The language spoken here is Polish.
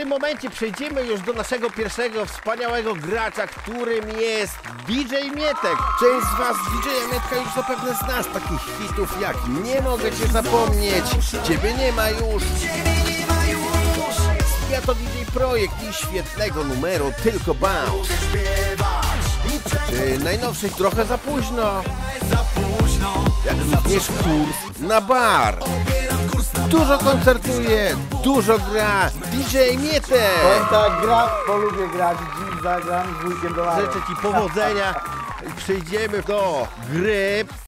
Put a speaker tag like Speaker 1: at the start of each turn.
Speaker 1: tym momencie przejdziemy już do naszego pierwszego wspaniałego gracza, którym jest DJ Mietek. Część z Was DJ Mietka już zapewne znasz takich hitów jak Nie mogę Cię zapomnieć, Ciebie nie ma już. Ja to DJ Projekt i świetnego numeru Tylko Bounce. Czy najnowszych trochę za późno? Jak również kurs na bar. Dużo koncertuje, dużo gra. DJ Mietek.
Speaker 2: Powiem tak, gram, bo lubię grać, dziś zagram z wujkiem dolarem.
Speaker 1: Życzę Ci powodzenia i przejdziemy do gry